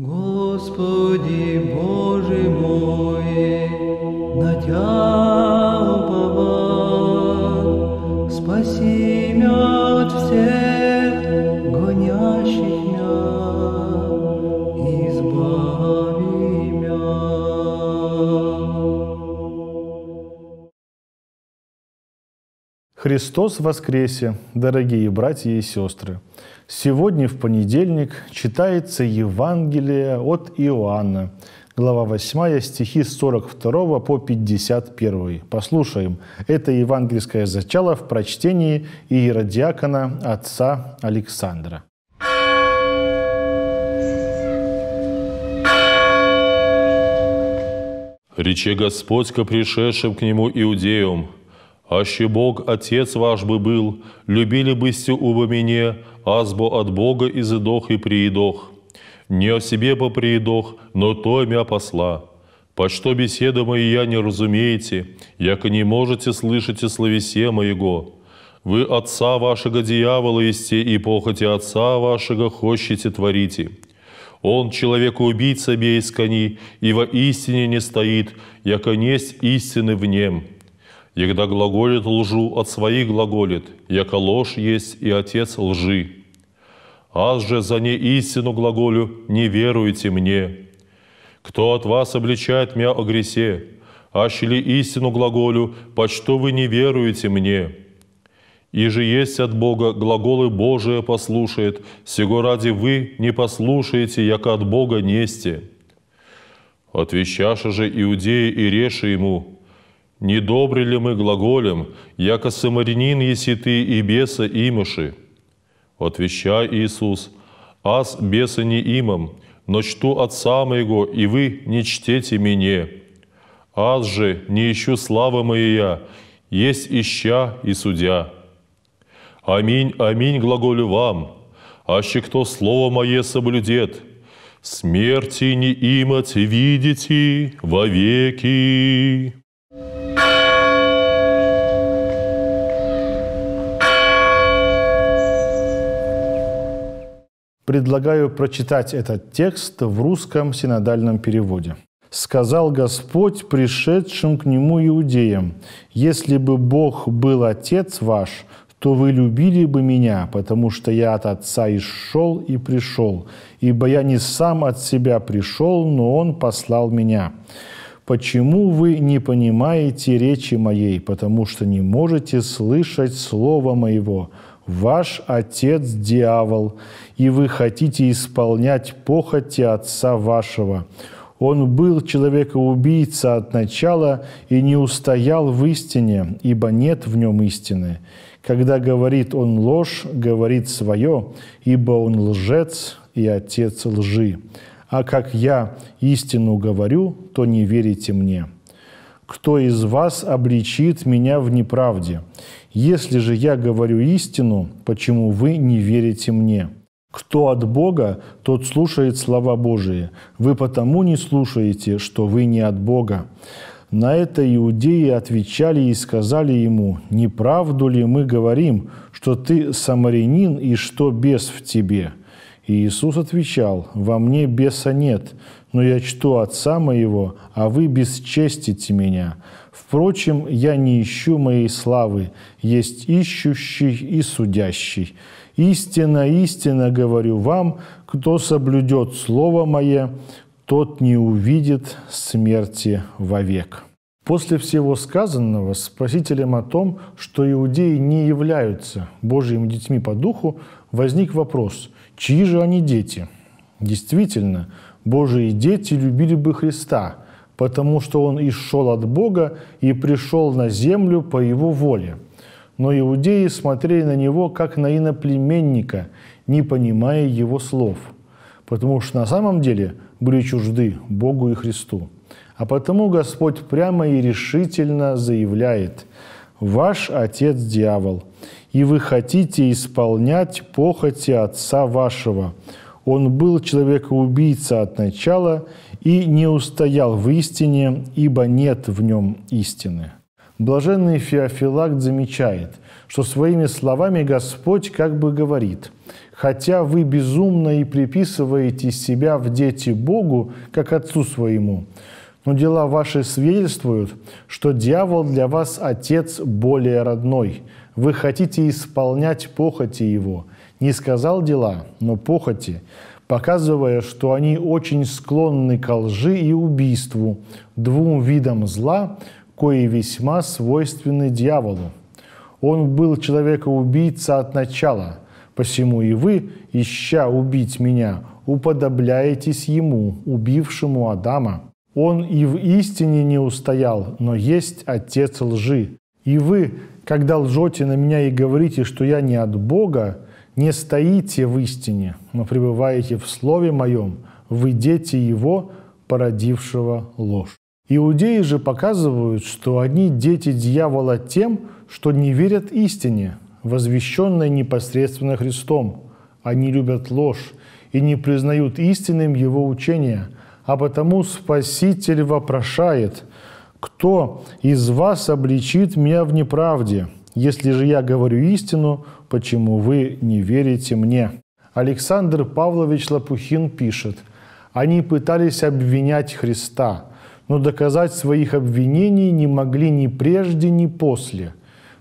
Господи Боже мой, на Тя уповал, спаси меня от всех гонящих меня, избави меня. Христос воскресе, дорогие братья и сестры! Сегодня, в понедельник, читается Евангелие от Иоанна, глава 8, стихи с 42 по 51. Послушаем. Это евангельское зачало в прочтении иеродиакона отца Александра. Рече Господь ко пришедшим к Нему иудеям, «Аще Бог, Отец ваш бы был, любили бы сте убо мне, азбо от Бога изыдох и приидох. Не о себе бы приидох, но то мя посла. По что беседа моя не разумеете, яко не можете слышать и словесе моего. Вы отца вашего дьявола есте, и похоти отца вашего хочете творите. Он человека-убийца бейскани, и во истине не стоит, яко несть истины в нем. Егда глаголит лжу, от своих глаголит, яко ложь есть и отец лжи. Аз же за неистину глаголю не веруйте мне. Кто от вас обличает меня о гресе? Аще ли истину глаголю, почто вы не веруете мне? И же есть от Бога глаголы Божие послушает, сего ради вы не послушаете, яко от Бога несте. Отвещаша же иудеи и реши ему, не добры ли мы глаголем, яко самарянин еси ты и беса имыши? Отвещай Иисус, «Аз беса не имам, но чту Отца Моего, и вы не чтете мне. Аз же не ищу славы моя, есть ища и судья. Аминь, аминь, глаголю вам, аще кто слово мое соблюдет, смерти не имать видите вовеки». Предлагаю прочитать этот текст в русском синодальном переводе. «Сказал Господь пришедшим к Нему иудеям, если бы Бог был Отец ваш, то вы любили бы Меня, потому что Я от Отца исшел и пришел, ибо Я не сам от себя пришел, но Он послал Меня. Почему вы не понимаете речи Моей, потому что не можете слышать Слова Моего? Ваш Отец – дьявол, и вы хотите исполнять похоти Отца вашего. Он был человека-убийца от начала и не устоял в истине, ибо нет в нем истины. Когда говорит он ложь, говорит свое, ибо он лжец и отец лжи. А как я истину говорю, то не верите мне. Кто из вас обличит меня в неправде? Если же я говорю истину, почему вы не верите мне?» Кто от Бога, тот слушает слова Божии. Вы потому не слушаете, что вы не от Бога. На это иудеи отвечали и сказали ему, «Не правду ли мы говорим, что ты самарянин и что бес в тебе?» И Иисус отвечал, «Во мне беса нет, но я чту Отца моего, а вы бесчестите меня. Впрочем, я не ищу моей славы, есть ищущий и судящий. Истина, истина говорю вам, кто соблюдет Слово Мое, тот не увидит смерти вовек». После всего сказанного спросителям о том, что иудеи не являются Божьими детьми по духу, возник вопрос, чьи же они дети? Действительно, Божьи дети любили бы Христа, потому что Он и шел от Бога и пришел на землю по Его воле – но иудеи смотрели на него как на иноплеменника, не понимая его слов, потому что на самом деле были чужды Богу и Христу. А потому Господь прямо и решительно заявляет, «Ваш отец – дьявол, и вы хотите исполнять похоти отца вашего. Он был человекоубийца от начала и не устоял в истине, ибо нет в нем истины». Блаженный Феофилакт замечает, что своими словами Господь как бы говорит, «Хотя вы безумно и приписываете себя в дети Богу, как Отцу своему, но дела ваши свидетельствуют, что дьявол для вас отец более родной. Вы хотите исполнять похоти его. Не сказал дела, но похоти, показывая, что они очень склонны к лжи и убийству, двум видам зла, кои весьма свойственны дьяволу. Он был человека-убийца от начала, посему и вы, ища убить меня, уподобляетесь ему, убившему Адама. Он и в истине не устоял, но есть отец лжи. И вы, когда лжете на меня и говорите, что я не от Бога, не стоите в истине, но пребываете в Слове Моем, вы дети Его, породившего ложь. Иудеи же показывают, что они дети дьявола тем, что не верят истине, возвещенной непосредственно Христом. Они любят ложь и не признают истинным Его учения, а потому Спаситель вопрошает, «Кто из вас обличит меня в неправде? Если же я говорю истину, почему вы не верите мне?» Александр Павлович Лопухин пишет, «Они пытались обвинять Христа, но доказать своих обвинений не могли ни прежде, ни после.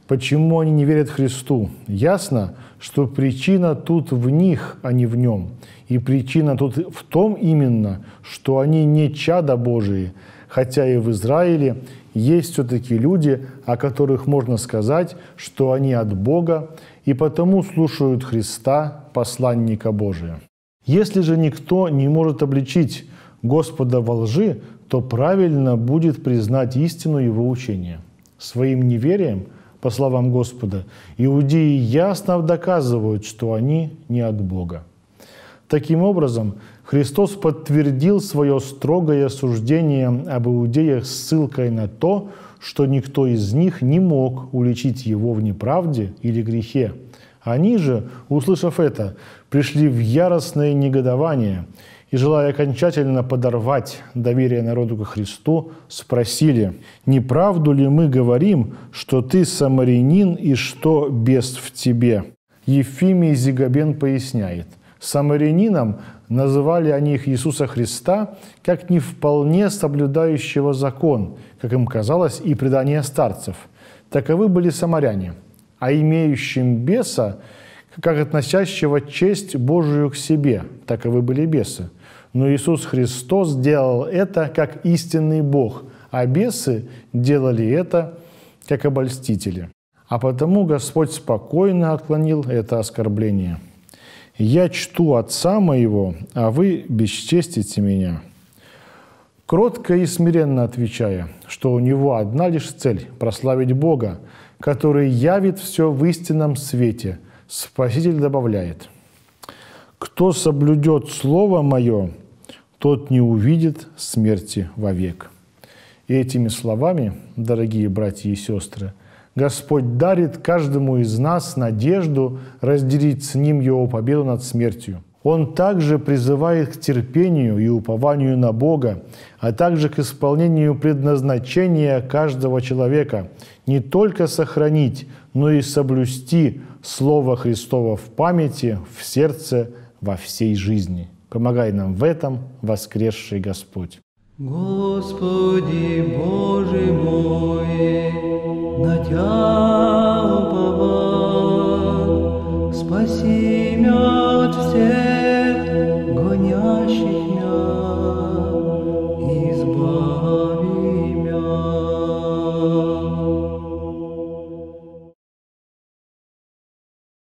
Почему они не верят Христу? Ясно, что причина тут в них, а не в нем. И причина тут в том именно, что они не чада Божии, хотя и в Израиле есть все-таки люди, о которых можно сказать, что они от Бога, и потому слушают Христа, посланника Божия. Если же никто не может обличить Господа во лжи, то правильно будет признать истину его учения. Своим неверием – по словам Господа, иудеи ясно доказывают, что они не от Бога. Таким образом, Христос подтвердил свое строгое осуждение об иудеях ссылкой на то, что никто из них не мог уличить его в неправде или грехе. Они же, услышав это, пришли в яростное негодование – и, желая окончательно подорвать доверие народу ко Христу, спросили, «Не правду ли мы говорим, что ты самарянин и что бес в тебе?» Ефимий Зигабен поясняет, «Самарянином называли они их Иисуса Христа как не вполне соблюдающего закон, как им казалось, и предание старцев. Таковы были самаряне, а имеющим беса, как относящего честь Божию к себе, таковы были бесы. Но Иисус Христос делал это как истинный Бог, а бесы делали это как обольстители. А потому Господь спокойно отклонил это оскорбление. «Я чту Отца моего, а вы бесчестите меня». Кротко и смиренно отвечая, что у него одна лишь цель – прославить Бога, который явит все в истинном свете, Спаситель добавляет, «Кто соблюдет Слово Мое, тот не увидит смерти вовек. И этими словами, дорогие братья и сестры, Господь дарит каждому из нас надежду разделить с Ним Его победу над смертью. Он также призывает к терпению и упованию на Бога, а также к исполнению предназначения каждого человека, не только сохранить, но и соблюсти Слово Христово в памяти, в сердце, во всей жизни – Помогай нам в этом, воскресший Господь. Господи Боже мой, на